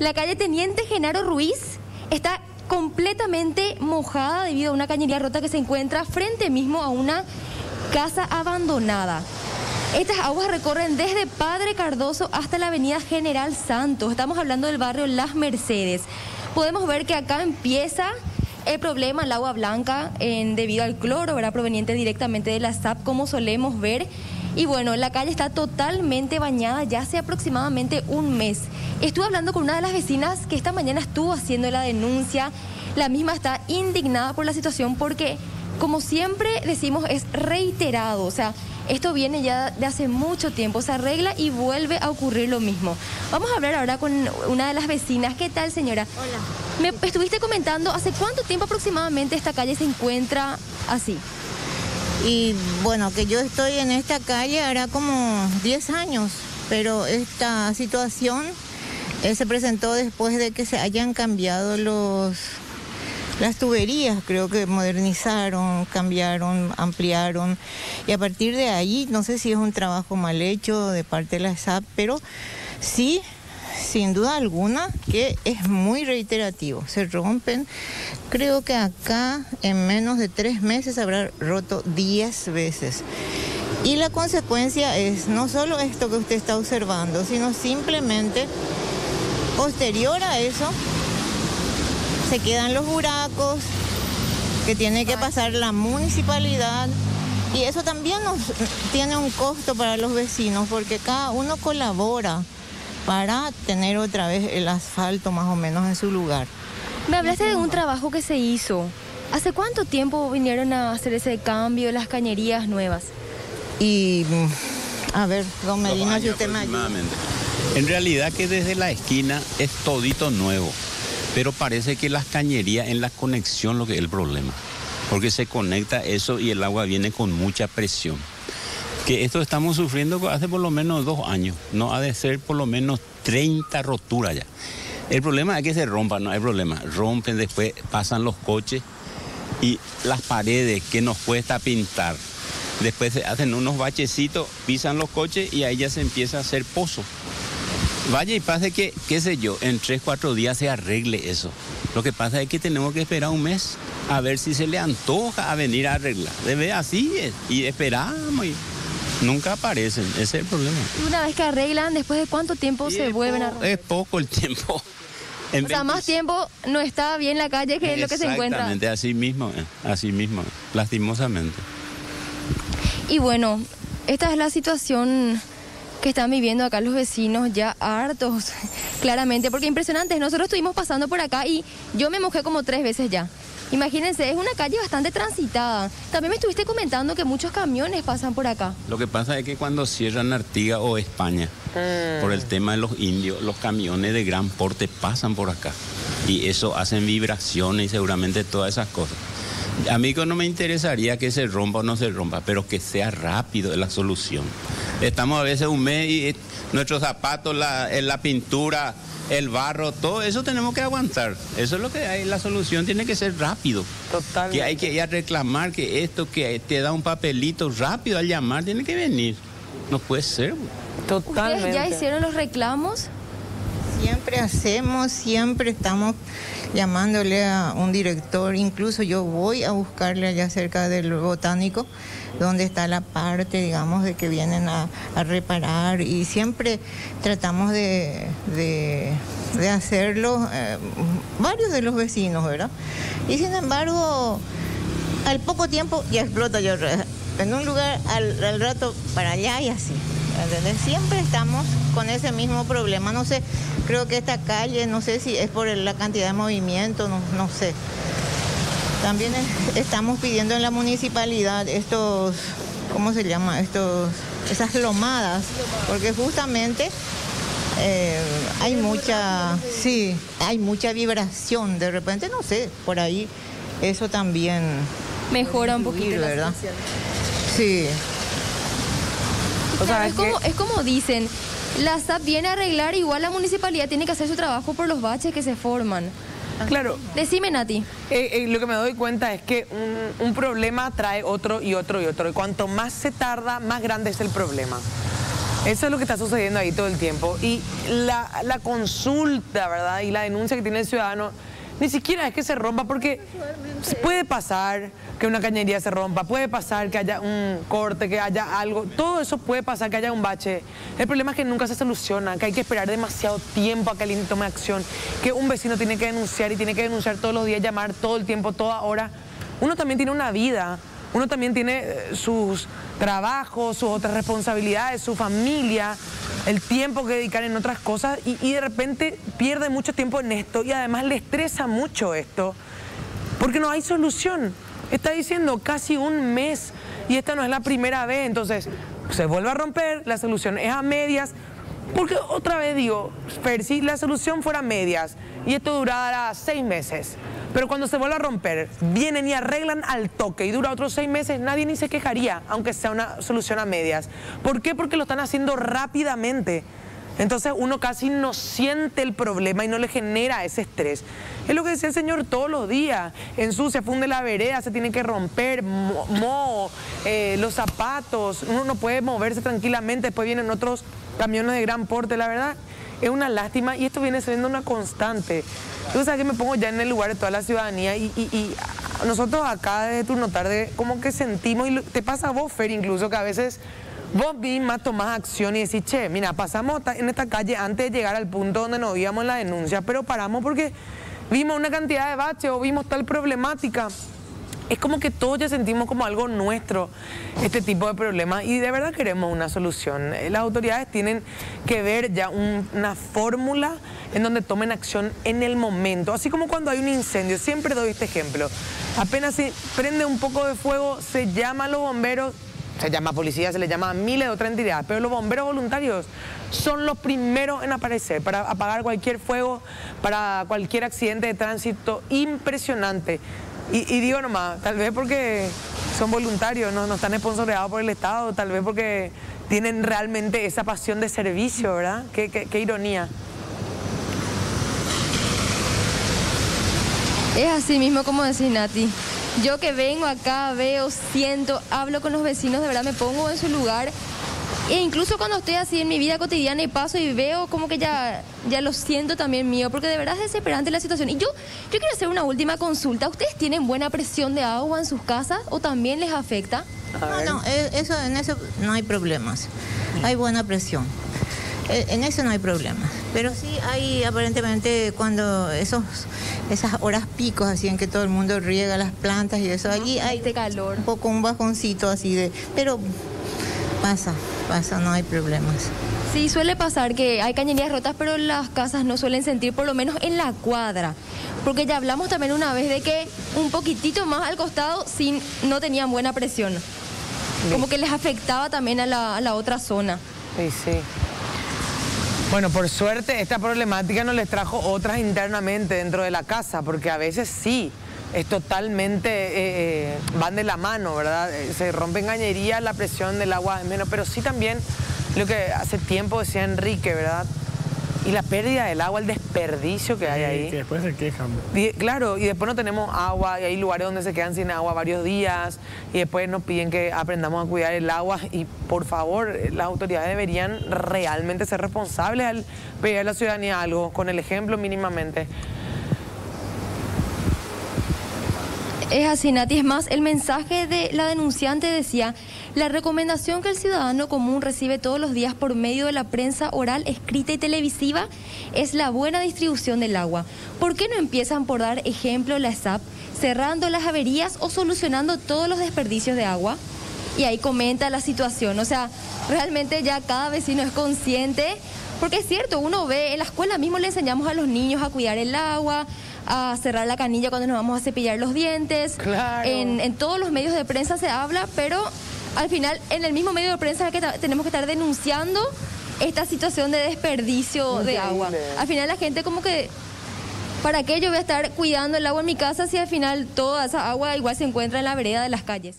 La calle Teniente Genaro Ruiz está completamente mojada debido a una cañería rota que se encuentra frente mismo a una casa abandonada. Estas aguas recorren desde Padre Cardoso hasta la avenida General Santos. Estamos hablando del barrio Las Mercedes. Podemos ver que acá empieza el problema, el agua blanca, debido al cloro, ¿verdad? proveniente directamente de la SAP, como solemos ver. Y bueno, la calle está totalmente bañada ya hace aproximadamente un mes. Estuve hablando con una de las vecinas que esta mañana estuvo haciendo la denuncia. La misma está indignada por la situación porque, como siempre decimos, es reiterado. O sea, esto viene ya de hace mucho tiempo, se arregla y vuelve a ocurrir lo mismo. Vamos a hablar ahora con una de las vecinas. ¿Qué tal, señora? Hola. Me estuviste comentando, ¿hace cuánto tiempo aproximadamente esta calle se encuentra así? Y bueno, que yo estoy en esta calle hará como 10 años, pero esta situación eh, se presentó después de que se hayan cambiado los las tuberías creo que modernizaron, cambiaron, ampliaron y a partir de ahí no sé si es un trabajo mal hecho de parte de la SAP, pero sí sin duda alguna que es muy reiterativo. Se rompen, creo que acá en menos de tres meses habrá roto diez veces. Y la consecuencia es no solo esto que usted está observando, sino simplemente posterior a eso se quedan los buracos que tiene que pasar la municipalidad y eso también nos tiene un costo para los vecinos porque cada uno colabora para tener otra vez el asfalto más o menos en su lugar. Me hablaste de un trabajo que se hizo. ¿Hace cuánto tiempo vinieron a hacer ese cambio, las cañerías nuevas? Y mm, a ver, don Medina, si usted me ayuda. En realidad que desde la esquina es todito nuevo pero parece que las cañerías en la conexión lo que es el problema, porque se conecta eso y el agua viene con mucha presión. Que esto estamos sufriendo hace por lo menos dos años, no ha de ser por lo menos 30 roturas ya. El problema es que se rompan, no hay problema, rompen, después pasan los coches y las paredes que nos cuesta pintar. Después se hacen unos bachecitos, pisan los coches y ahí ya se empieza a hacer pozo. Vaya y pase que, qué sé yo, en tres, cuatro días se arregle eso. Lo que pasa es que tenemos que esperar un mes a ver si se le antoja a venir a arreglar. Debe así es. Y esperamos y nunca aparecen. Ese es el problema. Y una vez que arreglan, ¿después de cuánto tiempo se vuelven a arreglar? Es poco el tiempo. En o sea, más tiempo no está bien la calle que es lo que se encuentra. Exactamente, así mismo, eh, así mismo, lastimosamente. Y bueno, esta es la situación que están viviendo acá los vecinos ya hartos, claramente, porque impresionante, nosotros estuvimos pasando por acá y yo me mojé como tres veces ya. Imagínense, es una calle bastante transitada. También me estuviste comentando que muchos camiones pasan por acá. Lo que pasa es que cuando cierran Artiga o España, Mm. por el tema de los indios, los camiones de gran porte pasan por acá. Y eso hacen vibraciones y seguramente todas esas cosas. A mí que no me interesaría que se rompa o no se rompa, pero que sea rápido es la solución. Estamos a veces un mes y nuestros zapatos, la, eh, la pintura, el barro, todo eso tenemos que aguantar. Eso es lo que hay, la solución tiene que ser rápido. Totalmente. Que hay que ir a reclamar que esto que te da un papelito rápido al llamar tiene que venir. No puede ser. Totalmente. ¿Ustedes ya hicieron los reclamos? Siempre hacemos, siempre estamos llamándole a un director, incluso yo voy a buscarle allá cerca del botánico, donde está la parte, digamos, de que vienen a, reparar y siempre tratamos de, de- hacerlo, eh, varios de los vecinos, ¿verdad? Y sin embargo, al poco tiempo ya explota yo en un lugar al, al rato para allá y así. ¿entendés? Siempre estamos con ese mismo problema. No sé, creo que esta calle, no sé si es por la cantidad de movimiento, no, no sé. También es- estamos pidiendo en la municipalidad estos, ¿cómo se llama? Estos, esas lomadas, porque justamente eh, hay mucha, sí, hay mucha vibración. De repente, no sé, por ahí eso también Mejora un poquito. ¿verdad? Sí. O sea, Claro, es como, es como dicen, la SAP viene a arreglar, igual la municipalidad tiene que hacer su trabajo por los baches que se forman. Claro, Decime, Nati. eh, eh, lo que me doy cuenta es que un, un problema trae otro y otro y otro. Y cuanto más se tarda, más grande es el problema. Eso es lo que está sucediendo ahí todo el tiempo. Y la, la consulta, ¿verdad? Y la denuncia que tiene el ciudadano, ni siquiera es que se rompa, porque puede pasar que una cañería se rompa, puede pasar que haya un corte, que haya algo, todo eso puede pasar, que haya un bache. El problema es que nunca se soluciona, que hay que esperar demasiado tiempo a que alguien tome acción, que un vecino tiene que denunciar y tiene que denunciar todos los días, llamar todo el tiempo, toda hora. Uno también tiene una vida, uno también tiene eh, sus trabajos, sus otras responsabilidades, su familia, el tiempo que dedicar en otras cosas y, y de repente pierde mucho tiempo en esto y además le estresa mucho esto porque no hay solución. Está diciendo casi un mes y esta no es la primera vez, entonces se vuelve a romper, la solución es a medias. Porque otra vez digo, Fer, si la solución fuera medias y esto durara seis meses, pero cuando se vuelve a romper, vienen y arreglan al toque y dura otros seis meses, nadie ni se quejaría, aunque sea una solución a medias. ¿Por qué? Porque lo están haciendo rápidamente. Entonces uno casi no siente el problema y no le genera ese estrés. Es lo que decía el Señor todos los días. Ensucia, funde la vereda, se tiene que romper, mo, eh, los zapatos. Uno no puede moverse tranquilamente. Después vienen otros camiones de gran porte. La verdad, es una lástima y esto viene siendo una constante. Tú sabes que me pongo ya en el lugar de toda la ciudadanía y, y, y nosotros acá desde turno tarde como que sentimos, y te pasa a vos, Fer, incluso, que a veces vos misma tomás acción y decís, che, mira, pasamos en esta calle antes de llegar al punto donde nos íbamos la denuncia, pero paramos porque vimos una cantidad de baches o vimos tal problemática. Es como que todos ya sentimos como algo nuestro este tipo de problemas y de verdad queremos una solución. Las autoridades tienen que ver ya un, una fórmula en donde tomen acción en el momento. Así como cuando hay un incendio, siempre doy este ejemplo. Apenas se prende un poco de fuego, se llama a los bomberos, se llama policía, se le llama miles de otras entidades, pero los bomberos voluntarios son los primeros en aparecer para apagar cualquier fuego, para cualquier accidente de tránsito impresionante. Y, y digo nomás, tal vez porque son voluntarios, no, no están esponsoreados por el Estado, tal vez porque tienen realmente esa pasión de servicio, ¿verdad? Qué, qué, qué ironía. Es así mismo como decís Nati. Yo que vengo acá, veo, siento, hablo con los vecinos, de verdad me pongo en su lugar. E incluso cuando estoy así en mi vida cotidiana y paso y veo como que ya, ya lo siento también mío, porque de verdad es desesperante la situación. Y yo, yo quiero hacer una última consulta. ¿Ustedes tienen buena presión de agua en sus casas o también les afecta? No, no, eh, eso, en eso no hay problemas. Hay buena presión. Eh, En eso no hay problema. Pero sí hay aparentemente cuando esos esas horas picos así en que todo el mundo riega las plantas y eso, allí hay Este calor. un poco un bajoncito así de... Pero pasa, pasa, no hay problemas. Sí, suele pasar que hay cañerías rotas, pero las casas no suelen sentir, por lo menos en la cuadra. Porque ya hablamos también una vez de que un poquitito más al costado sí, no tenían buena presión. Como que les afectaba también a la, a la otra zona. Sí, sí. Bueno, por suerte esta problemática no les trajo otras internamente dentro de la casa, porque a veces sí, es totalmente, eh, eh, van de la mano, ¿verdad? Eh, Se rompen cañerías, la presión del agua es menos, pero sí también lo que hace tiempo decía Enrique, ¿verdad? Y la pérdida del agua, el desperdicio que hay ahí. Que después se quejan. Y- claro, y después no tenemos agua y hay lugares donde se quedan sin agua varios días y después nos piden que aprendamos a cuidar el agua y por favor, las autoridades deberían realmente ser responsables al pedir a la ciudadanía algo, con el ejemplo mínimamente. Es así, Nati. Es más, el mensaje de la denunciante decía, la recomendación que el ciudadano común recibe todos los días por medio de la prensa oral, escrita y televisiva es la buena distribución del agua. ¿Por qué no empiezan por dar ejemplo la SAP, cerrando las averías o solucionando todos los desperdicios de agua? Y ahí comenta la situación. O sea, realmente ya cada vecino es consciente, porque es cierto, uno ve, en la escuela mismo le enseñamos a los niños a cuidar el agua, a cerrar la canilla cuando nos vamos a cepillar los dientes. Claro. En, en todos los medios de prensa se habla, pero al final en el mismo medio de prensa que tenemos que estar denunciando esta situación de desperdicio de agua. Al final la gente como que, ¿para qué yo voy a estar cuidando el agua en mi casa si al final toda esa agua igual se encuentra en la vereda de las calles?